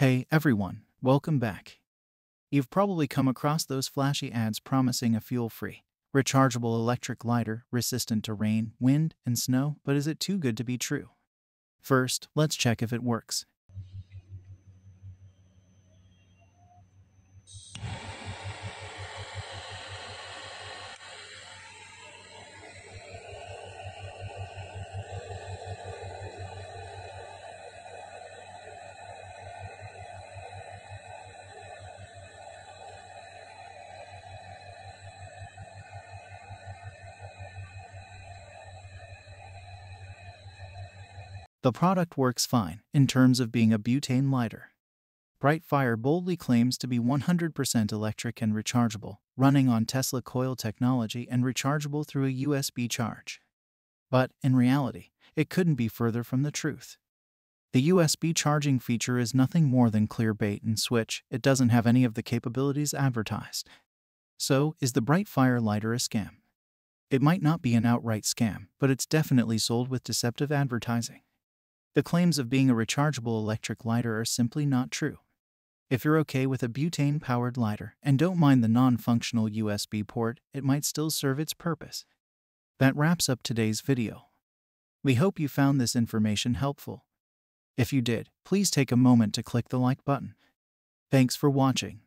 Hey everyone, welcome back. You've probably come across those flashy ads promising a fuel free, rechargeable electric lighter resistant to rain, wind, and snow, but is it too good to be true? First, let's check if it works. The product works fine in terms of being a butane lighter. Brightfire boldly claims to be 100% electric and rechargeable, running on Tesla coil technology and rechargeable through a USB charge. But, in reality, it couldn't be further from the truth. The USB charging feature is nothing more than clear bait and switch, it doesn't have any of the capabilities advertised. So, is the Brightfire lighter a scam? It might not be an outright scam, but it's definitely sold with deceptive advertising. The claims of being a rechargeable electric lighter are simply not true. If you're okay with a butane powered lighter and don't mind the non functional USB port, it might still serve its purpose. That wraps up today's video. We hope you found this information helpful. If you did, please take a moment to click the like button. Thanks for watching.